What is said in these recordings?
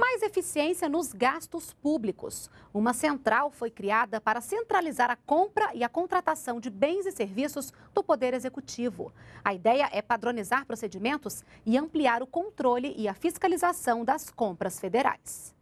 mais eficiência nos gastos públicos. Uma central foi criada para centralizar a compra e a contratação de bens e serviços do Poder Executivo. A ideia é padronizar procedimentos e ampliar o controle e a fiscalização das compras federais.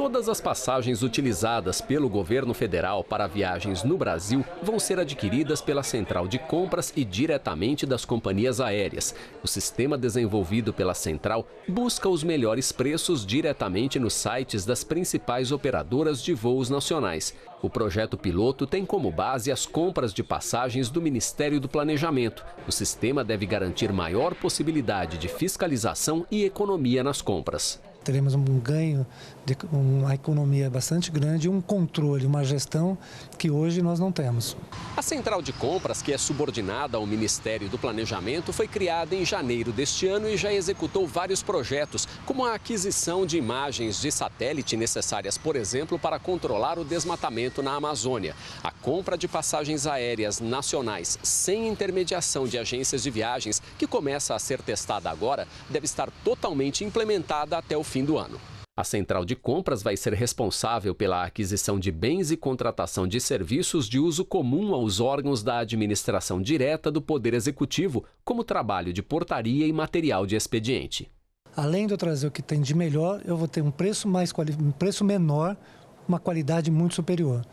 Todas as passagens utilizadas pelo governo federal para viagens no Brasil vão ser adquiridas pela central de compras e diretamente das companhias aéreas. O sistema desenvolvido pela central busca os melhores preços diretamente nos sites das principais operadoras de voos nacionais. O projeto piloto tem como base as compras de passagens do Ministério do Planejamento. O sistema deve garantir maior possibilidade de fiscalização e economia nas compras teremos um ganho de uma economia bastante grande, um controle, uma gestão que hoje nós não temos. A central de compras, que é subordinada ao Ministério do Planejamento, foi criada em janeiro deste ano e já executou vários projetos, como a aquisição de imagens de satélite necessárias, por exemplo, para controlar o desmatamento na Amazônia, a compra de passagens aéreas nacionais sem intermediação de agências de viagens, que começa a ser testada agora, deve estar totalmente implementada até o fim do ano. A central de compras vai ser responsável pela aquisição de bens e contratação de serviços de uso comum aos órgãos da administração direta do Poder Executivo, como trabalho de portaria e material de expediente. Além de eu trazer o que tem de melhor, eu vou ter um preço, mais, um preço menor, uma qualidade muito superior.